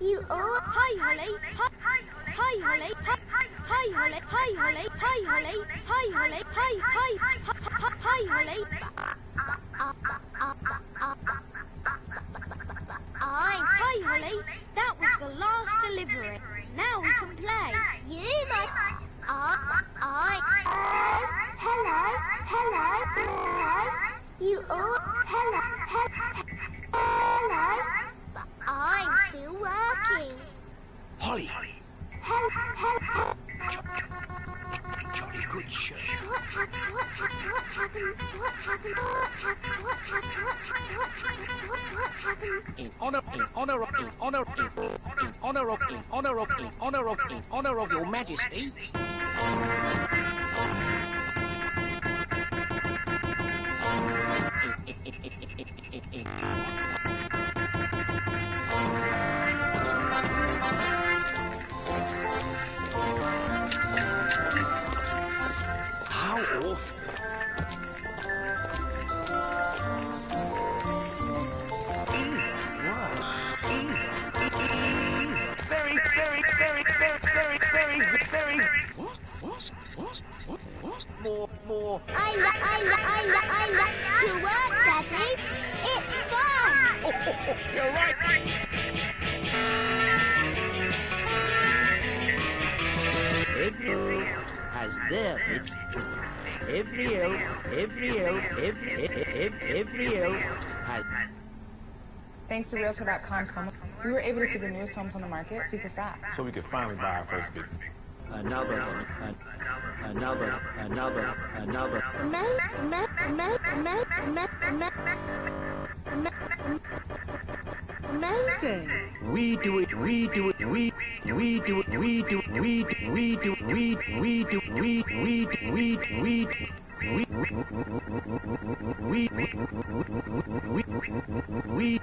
You all. Hi, Holly. Hi, Holly. Hi, Holly. Hi, Holly. Hi, Holly. Hi, Holly. Hi, hi, hi. I'm. Hi, Holly. That was the last delivery. Now we can play. You must. I. Hello. Hello. Hello. You ought. Hello. Hello. Hello. But I'm still working. Holly, Hello. Hello. jolly good show. What's happened? What's happened? What's happened? What's happened? What's happened? What's happened? What's happened? What's happened? What, what's happened? In honor, in honor of, in honor, in, in honor of, in honor of, in honor of, in honor of your majesty. More, more. I lo- I lo- I lo- I love to work, Daddy. It's fun. Oh, oh, oh, you're right. Every elf has their bit. Every elf, every elf, every, every, every elf has. Thanks to Realtor.com's home, we were able to see the newest homes on the market super fast. so we could finally buy our first big. Another, an, another, another, another. No, no, no, no, no, no. No. Amazing. We do it, we do it, we, we do it, we do, we, do- we do, we, we do, we, we, do- we, we, we, we, we, we,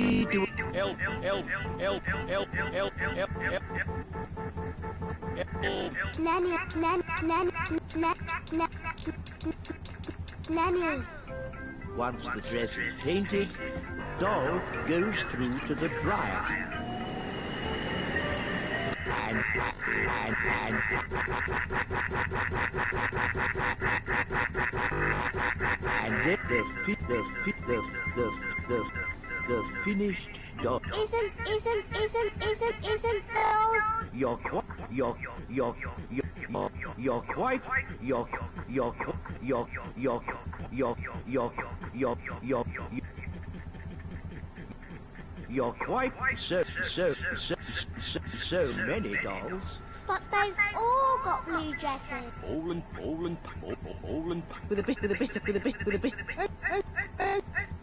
we do it. Elf, elf, elf, elf, elf, elf. Nanny. Once the dress is painted, doll goes through to the dryer. And, and, and, and the, the, fi- the, fi- the, the, the, the finished doll. Isn't, isn't, isn't, isn't, isn't? You're quite, you're, you're, you're, you're, you're quite, you're, you're, you're, you're, you're, you're, you're, you're, you're quite so, so, so, so, so many dolls. But they've all got blue dresses. All and, all and, all, all and. with a bit, with a bit, with a bit, with a bit.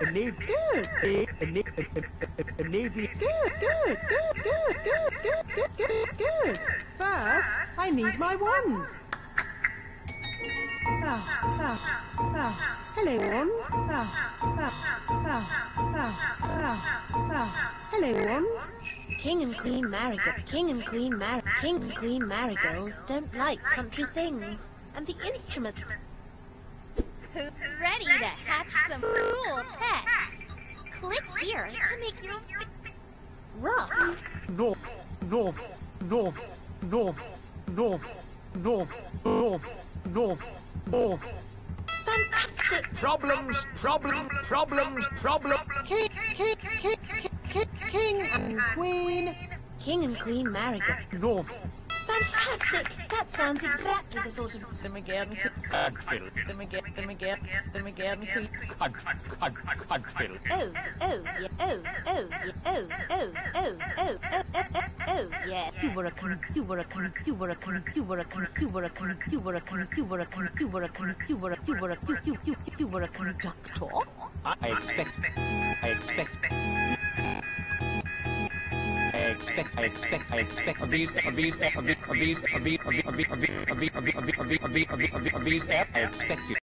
and maybe, good. and maybe, and Good, good, good, good, good, good, good, good, good. First, I need my wand. Ah, ah, ah. Hello, wand. Ah, ah, ah, ah, ah, ah. Hello, wand. King and Queen Marigold, King and Queen Mar, King and Queen Marigold don't like country things, and the instrument. Who's ready to hatch some cool pets? Click here to make your Rough. No, no, no, no, no, no, no, no, no. Fantastic. Problems, problem, problems, problem. King, king, king, king, king, king and queen. King and Queen Marigold. No, Fantastic. That sounds exactly the sort of. Them again, Country, them again, them again, them again, country, country, country. Oh, oh, yeah, oh, oh, yeah, oh, oh, oh, oh, oh, oh, oh, oh, yeah. You were a con, you were a con, you were a con, you were a con, you were a con, you were a con, you were a con, you were a con, you were a, you were a, you, you, you, you were a conductor. I expect, I expect. Expect, I expect, I expect of these, of these, of these, of these, of these, of these, of these, of these, of these, of these, of these, of these, of these, of these, I expect you.